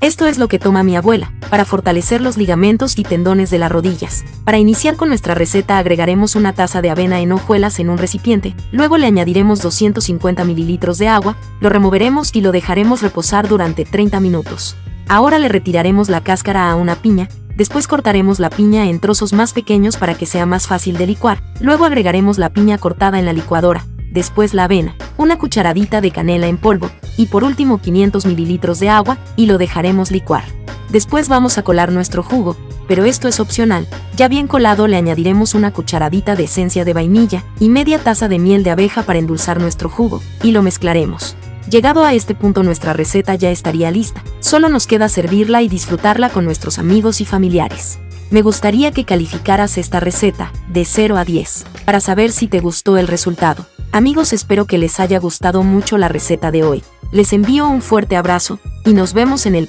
Esto es lo que toma mi abuela, para fortalecer los ligamentos y tendones de las rodillas. Para iniciar con nuestra receta agregaremos una taza de avena en hojuelas en un recipiente, luego le añadiremos 250 mililitros de agua, lo removeremos y lo dejaremos reposar durante 30 minutos. Ahora le retiraremos la cáscara a una piña, después cortaremos la piña en trozos más pequeños para que sea más fácil de licuar, luego agregaremos la piña cortada en la licuadora, después la avena, una cucharadita de canela en polvo, y por último 500 mililitros de agua, y lo dejaremos licuar. Después vamos a colar nuestro jugo, pero esto es opcional, ya bien colado le añadiremos una cucharadita de esencia de vainilla y media taza de miel de abeja para endulzar nuestro jugo, y lo mezclaremos. Llegado a este punto nuestra receta ya estaría lista, solo nos queda servirla y disfrutarla con nuestros amigos y familiares. Me gustaría que calificaras esta receta, de 0 a 10, para saber si te gustó el resultado. Amigos espero que les haya gustado mucho la receta de hoy. Les envío un fuerte abrazo, y nos vemos en el